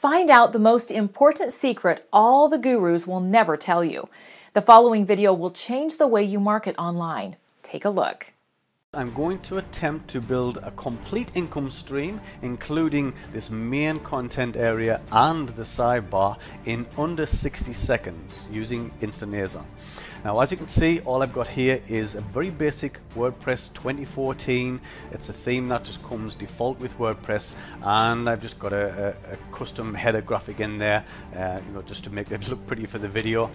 Find out the most important secret all the gurus will never tell you. The following video will change the way you market online. Take a look. I'm going to attempt to build a complete income stream including this main content area and the sidebar in under 60 seconds using InstantAzon. Now as you can see all I've got here is a very basic WordPress 2014 it's a theme that just comes default with WordPress and I've just got a, a, a custom header graphic in there uh, you know just to make it look pretty for the video.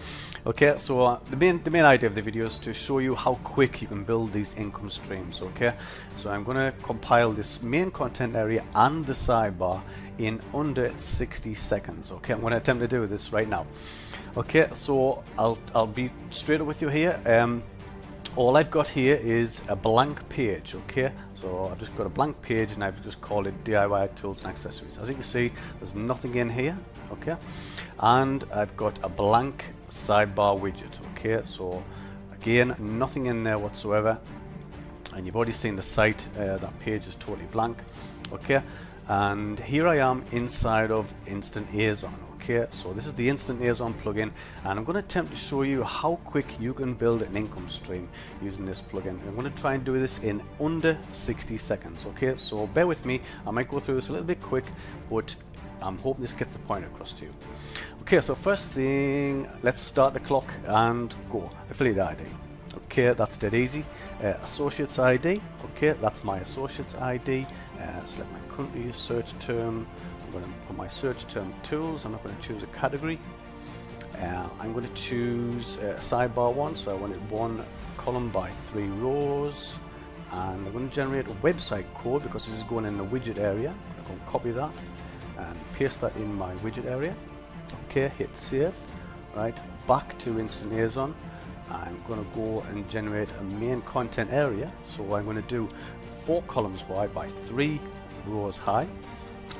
Okay so uh, the main the main idea of the video is to show you how quick you can build these income streams okay so I'm gonna compile this main content area and the sidebar in under 60 seconds okay I'm gonna attempt to do this right now Okay, so I'll, I'll be straight up with you here. Um, all I've got here is a blank page, okay? So I've just got a blank page and I've just called it DIY Tools and Accessories. As you can see, there's nothing in here, okay? And I've got a blank sidebar widget, okay? So again, nothing in there whatsoever. And you've already seen the site, uh, that page is totally blank, okay? And here I am inside of InstantAzon, Okay, so this is the InstantAzon plugin and I'm going to attempt to show you how quick you can build an income stream using this plugin. I'm going to try and do this in under 60 seconds. Okay, so bear with me. I might go through this a little bit quick, but I'm hoping this gets the point across to you. Okay, so first thing, let's start the clock and go. Affiliate ID. Okay, that's dead easy. Uh, associates ID. Okay, that's my associates ID. Uh, select my country, search term, I'm going to put my search term tools. I'm not going to choose a category. Uh, I'm going to choose a sidebar one, so I want it one column by three rows. And I'm going to generate a website code because this is going in the widget area. I'm going to copy that and paste that in my widget area. Okay, hit save. Right, back to InstantAzon. I'm going to go and generate a main content area. So I'm going to do four columns wide by three rows high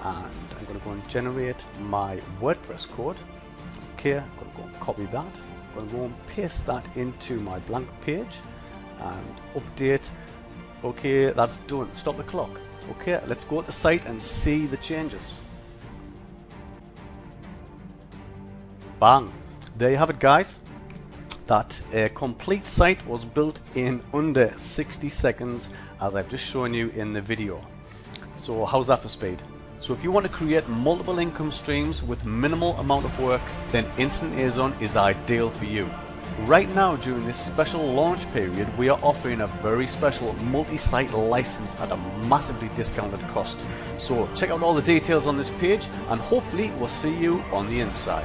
and I'm going to go and generate my WordPress code. Okay, I'm going to go and copy that. I'm going to go and paste that into my blank page and update. Okay, that's done. Stop the clock. Okay, let's go to the site and see the changes. Bang. There you have it guys. That a complete site was built in under 60 seconds as I've just shown you in the video. So how's that for speed? So if you want to create multiple income streams with minimal amount of work, then InstantAzon is ideal for you. Right now during this special launch period, we are offering a very special multi-site license at a massively discounted cost. So check out all the details on this page and hopefully we'll see you on the inside.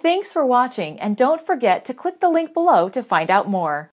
Thanks for watching and don't forget to click the link below to find out more.